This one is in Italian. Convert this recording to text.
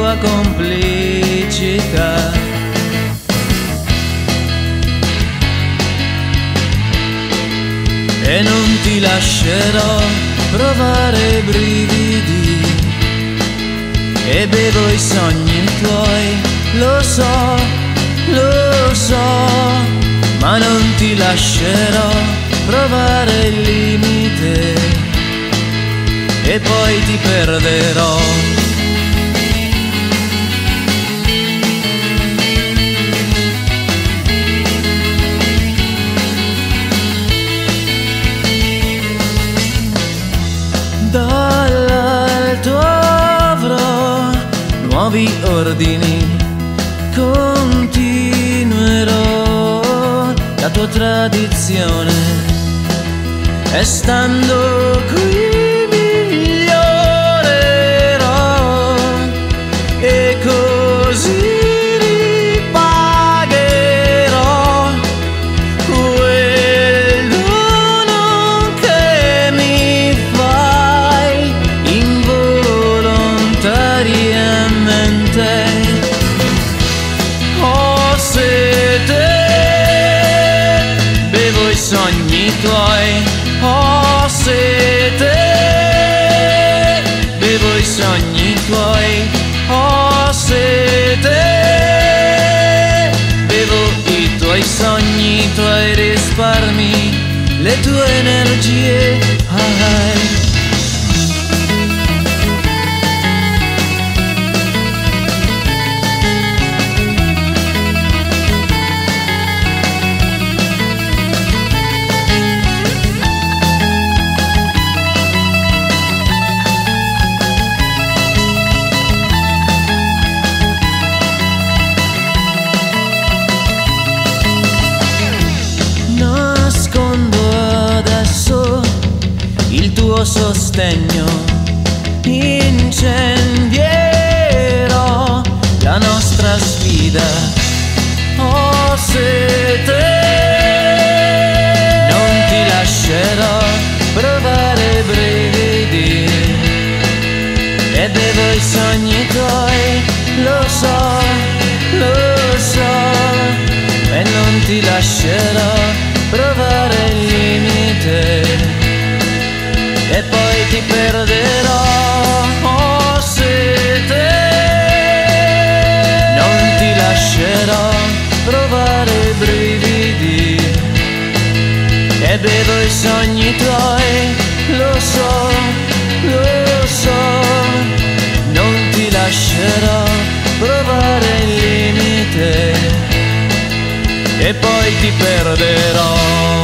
tua complicità. E non ti lascerò provare brividi e bevo i sogni tuoi, lo so, lo so, ma non ti lascerò provare il limite e poi ti perderò. Nuovi ordini, continuerò la tua tradizione. E stando qui sogni i tuoi risparmi le tue energie il tuo sostegno, incendierò la nostra sfida. Oh, sete, non ti lascerò provare brividi e bevo i sogni tuoi, lo so, lo so, e non ti lascerò perderò. Oh, sete, non ti lascerò provare brividi e bevo i sogni tuoi, lo so, lo so, non ti lascerò provare il limite e poi ti perderò.